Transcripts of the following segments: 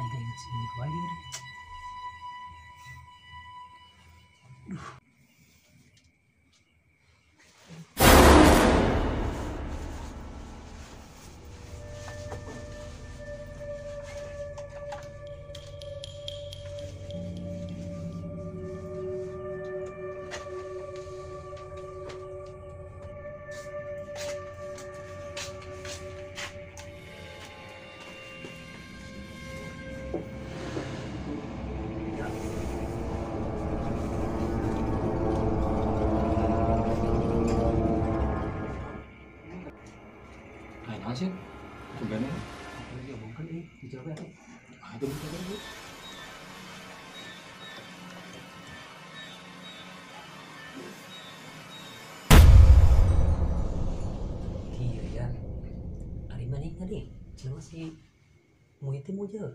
Ada ingat sini gua ya. Teh. Ah, itu bisa kan, Bu? Iya ya. Hari mana si Muhyiddin Mujal.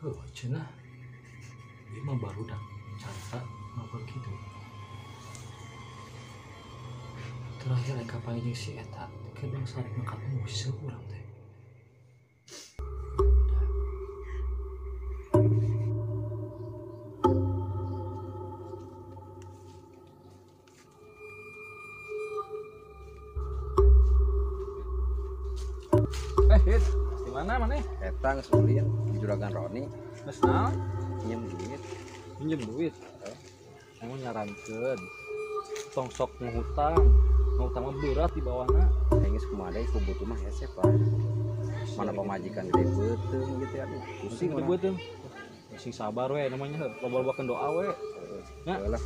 Oh, cenah. Dia mah baru dah carita ngobrol gitu. Terakhir reka panggil si Eta, kedua saling ngangkat musuh orang teh. Eh, Hit, di mana mana? Eta ngesulin di juragan Roni Mas naon? nyem duit Pinjem duit. Eh, Kamu nyarankeun. Tong sok ngutang. Ngutang mah berat di. Engis kumadai ku butuh mah hese pak mana pemajikan gede beteng gitu ya aduh Pusing. Sing sabar we namanya. Loba-lobakeun doa we. Ya. lah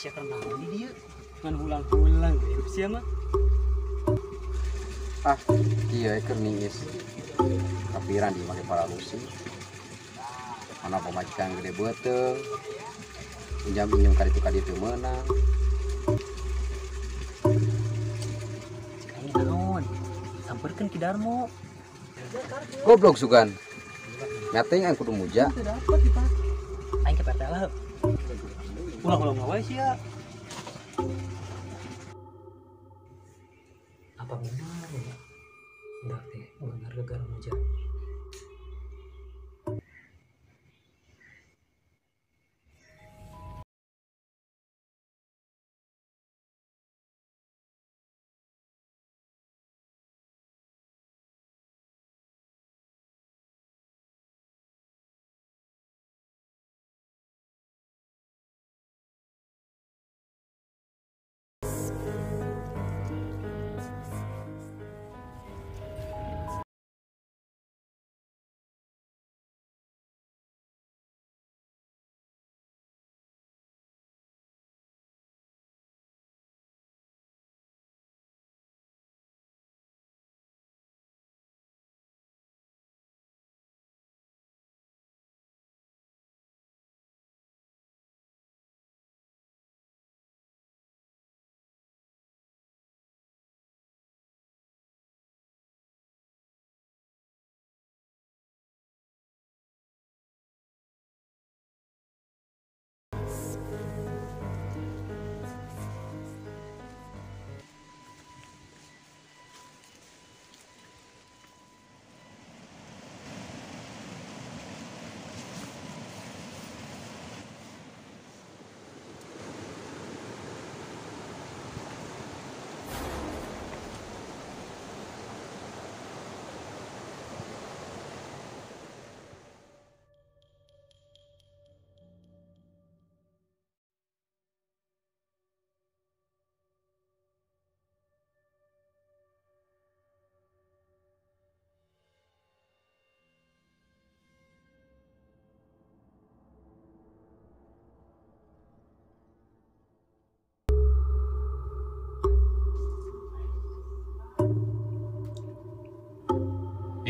Aisyah kan naon di dia? Ngan hulang-hulang hidup sia mah. ah iya iker ningis kapiran di make para lusi mana pemajikan gede beteng pinjam pinjam kali itu kali itu menang Ayo naon? Samperkeun ki Darmo. goblok sugan nyateng ang kudu muja. Aing ke PT lah. Ulang-ulang wae sia. Apa benar ya? Enggak teh, benar gara-gara muja.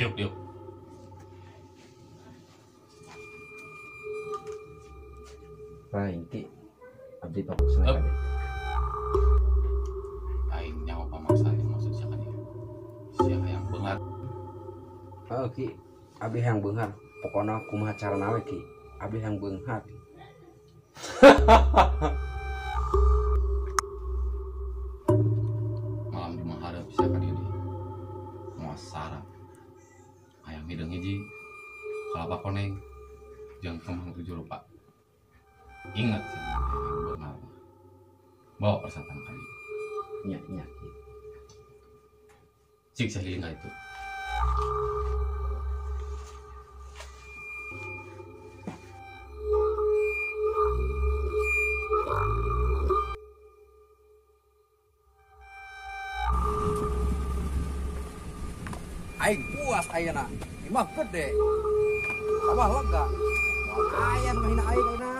Diuk diuk Lain ki. Abdi na Up. kali. aing nyawa pamasan yang maksud siapa dia siapa yang bengat Oh ki. Abdi yang beunghar. Pokona kumaha carana we ki. Abdi yang beunghar. malam kembang tujuh rupa ingat sih yang benar bawa persatuan kali Nya nya ki. cik sahilinga itu Aing puas ayeuna. Imah gede. Sabah lega. 哎呀没拿一 bị?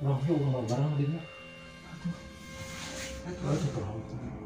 dah. Orang tuh udah barang dia. Aduh. Aduh terlalu.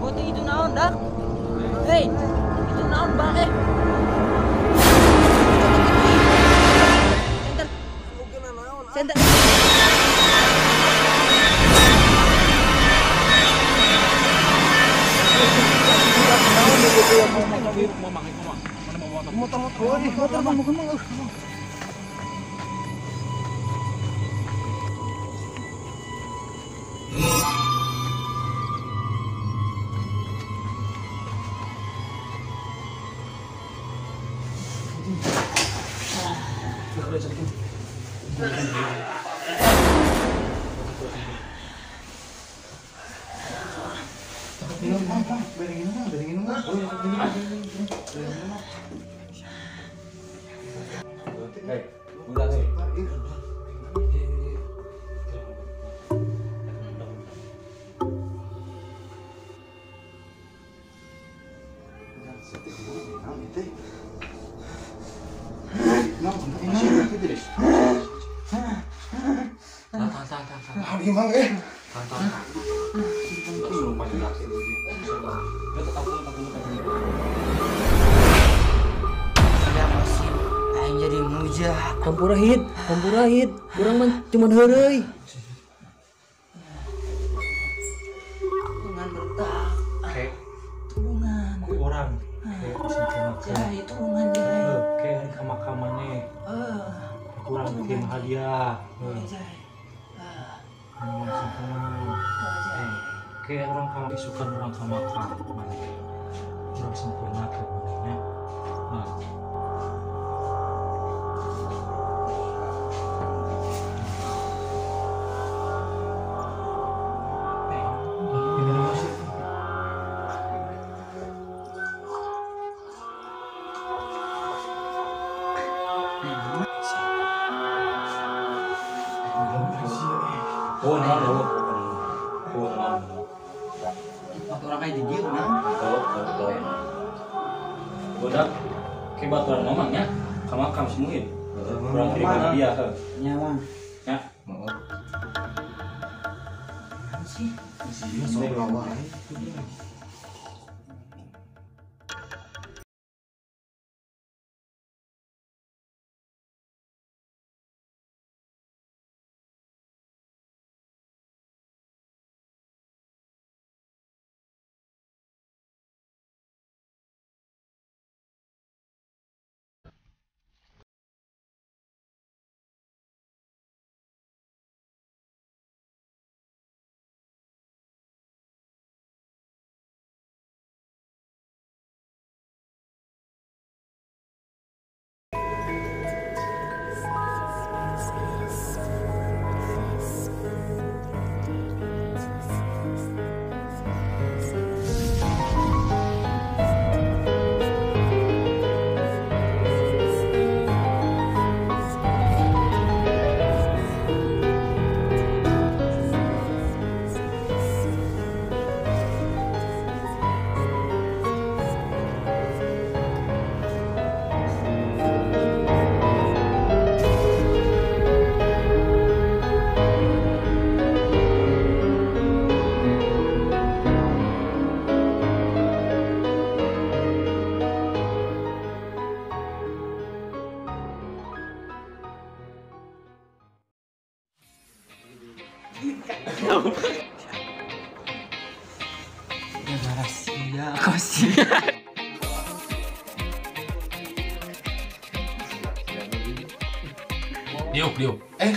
Foto itu naon dah Hei Itu naon bang Tungan orang. Kayak sempurna Jai tungan jai kayak hari kamakamannya. Eh kurang bikin hadiah kayak orang kamu isukan orang sama orang sempurna ke ngomongnya, kamu kamu semuin. Kurang kiriman dia, he. Nyawa. Ya. Sih. rahasia.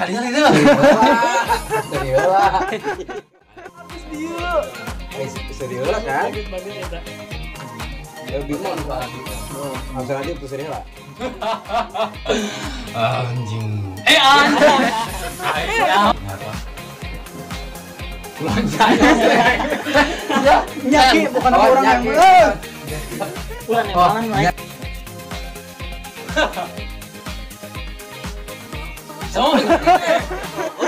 Kalian itu. Serius lah. Eh, serius lah kan? Ya soal itu. Langsung aja tuh serius lah. Anjing. Eh anjing. Nyaki bukan orang yang Bulan yang banget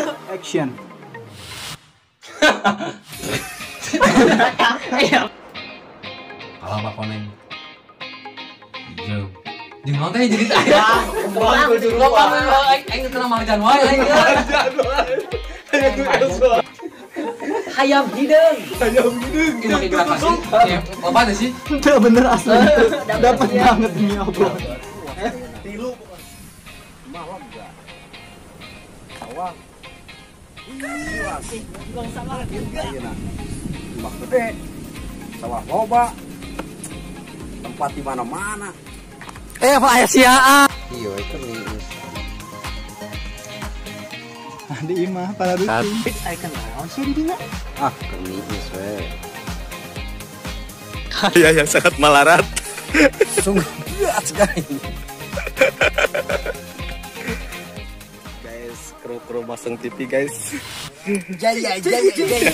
lah. Action. Kalau Pak Koneng. Jeung naon teh jadi teh. Kembang ke juru apa aing kena marjan wae aing. Hayam hidung. Ini makin berapa sih? Ya, Apa ada sih? Udah bener asli. Dapat banget ini obrolan. Lembah gede. Sawah loba. Tempat di mana-mana. Eh, Pak Asia. Iya, itu nih. Di imah para rutin. Ayo kenal sih di dina. Ah, kerniis we. Kaya yang sangat melarat. Sungguh berat sekali. Guys, kru-kru masang TV guys. Jaya, jaya, jaya.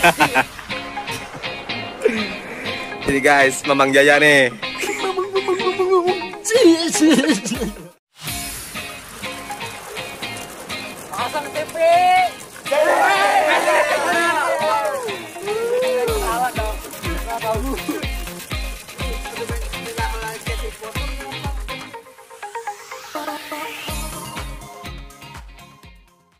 Jadi guys, Mamang Jaya nih.